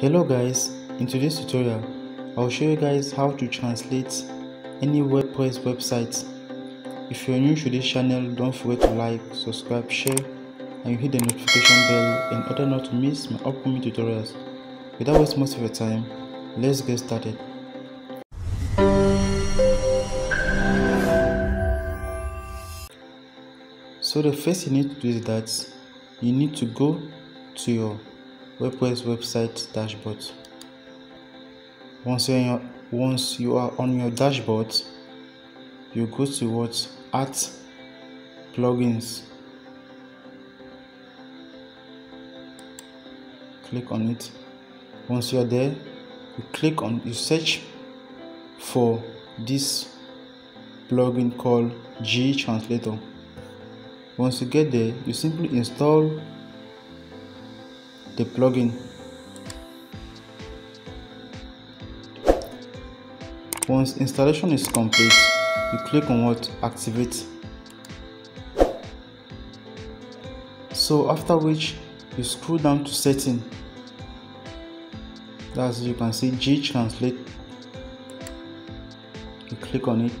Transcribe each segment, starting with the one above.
hello guys. In today's tutorial i'll show you guys how to translate any wordpress website. If you're new to this channel don't forget to like subscribe share and hit the notification bell in order not to miss my upcoming tutorials. Without wasting most of your time let's get started. So the first you need to do is that you need to go to your WordPress website dashboard. Once you're your, once you are on your dashboard, you go to what at plugins. Click on it. Once you are there, you click on you search for this plugin called G Translator. Once you get there, you simply install the plugin. Once installation is complete you click on what? Activate. So after which you scroll down to setting. That's you can see GTranslate. You click on it.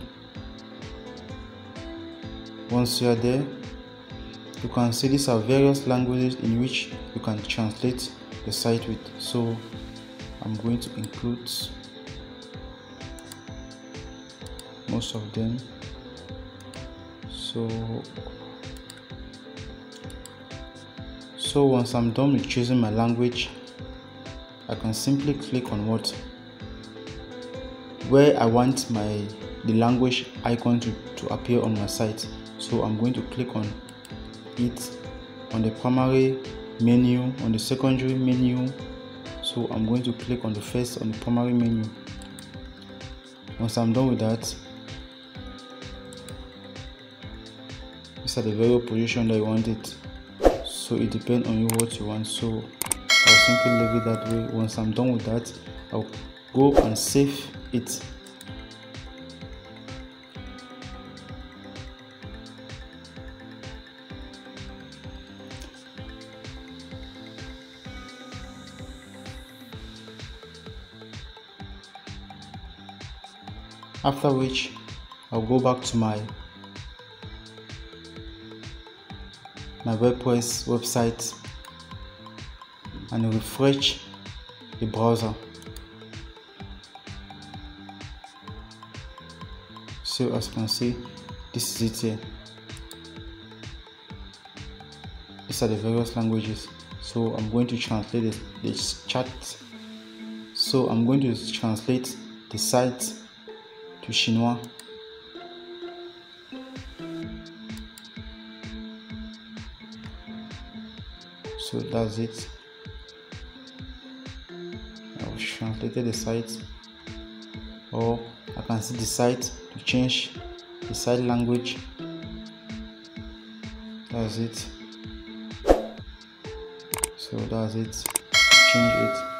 Once you are there you can see these are various languages in which you can translate the site with. So i'm going to include most of them. So so once i'm done with choosing my language i can simply click on what? Where i want my the language icon to, to appear on my site. So i'm going to click on it on the primary menu on the secondary menu. So I'm going to click on the first on the primary menu. Once I'm done with that these are the very position that you want it. So it depends on you what you want. So I'll simply leave it that way. Once I'm done with that I'll go and save it after which I'll go back to my my WordPress website and refresh the browser. So as you can see this is it here. These are the various languages. So I'm going to translate this, this chat. So I'm going to translate the site to chinois. So that's it. I've translated the site or I can see the site to change the site language. That's it. So that's it. Change it.